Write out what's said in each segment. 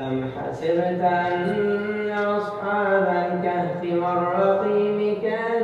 أم حسبت أن أصحاب الكهف والرقيم كانوا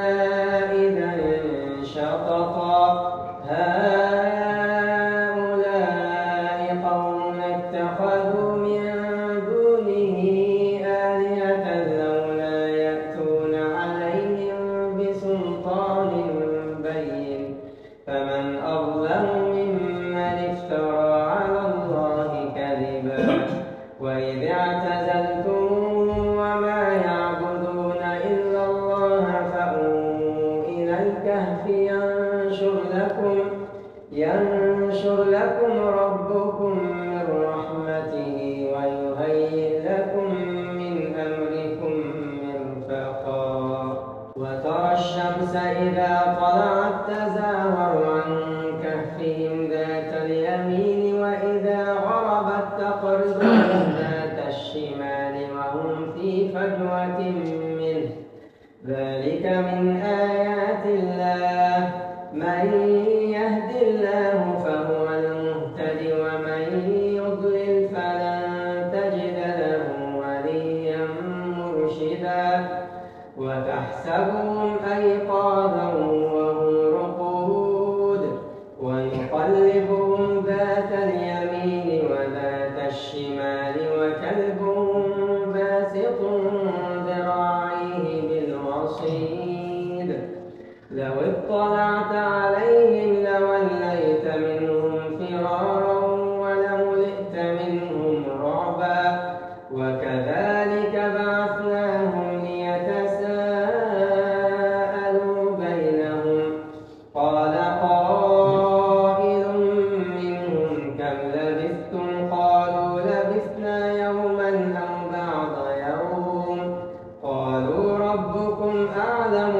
وإذ اعتزلتم اطلعت عليهم لوليت منهم فرارا ولملئت منهم رعبا وكذلك بعثناهم ليتساءلوا بينهم. قال قائل منهم كم لبثتم؟ قالوا لبثنا يوما أو بعض يوم. قالوا ربكم أعلم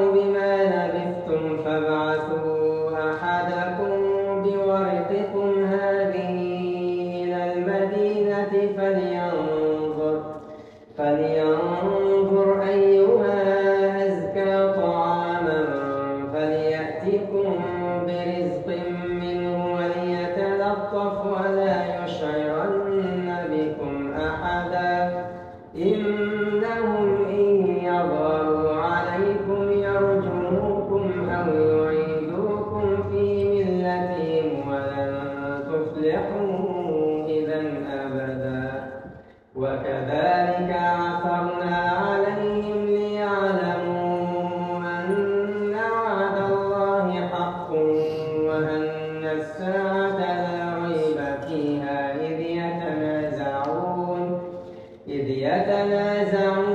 إنهم إن يظهروا عليكم يرجموكم أو يعيدوكم في ملتهم ولن تفلحوا إذا أبدا. وكذلك يتنازعون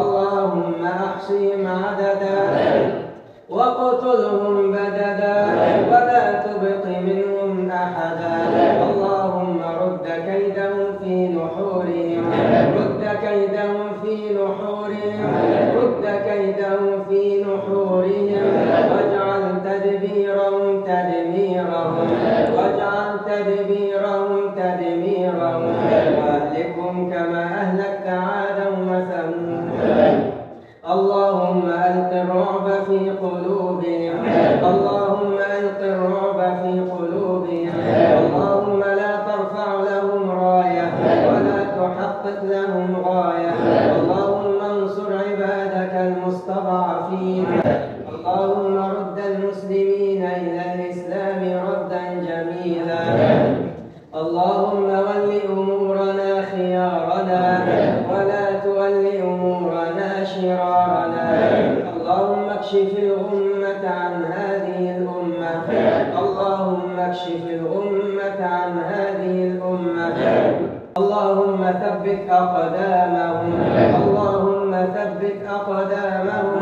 اللهم احصهم عددا واقتلهم بددا ولا تبق منهم أحدا اللهم رد كيدهم في نحورهم رد كيدهم في نحورهم رد كيدهم في نحورهم واجعل تدبيرهم تدميرهم واجعل تدبيرهم تدميرهم واهلكم كما اللهم ول أمورنا خيارنا ولا تول أمورنا شرارنا. اللهم اكشف الغمة عن هذه الأمة. اللهم اكشف الغمة عن هذه الأمة. اللهم ثبت أقدامهم. اللهم ثبت أقدامهم.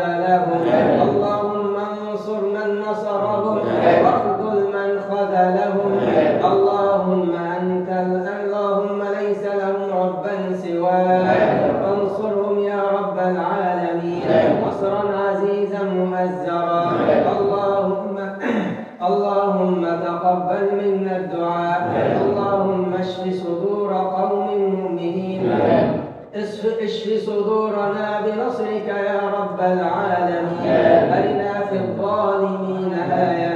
خذلهم. اللهم انصر من نصرهم واخذل من خذلهم. اللهم أنت اللهم ليس لهم ربا سواك. نعم. فانصرهم يا رب العالمين. نعم. نصرا عزيزا مؤزرا اشف صدورنا بنصرك يا رب العالمين. أرنا في الظالمين آية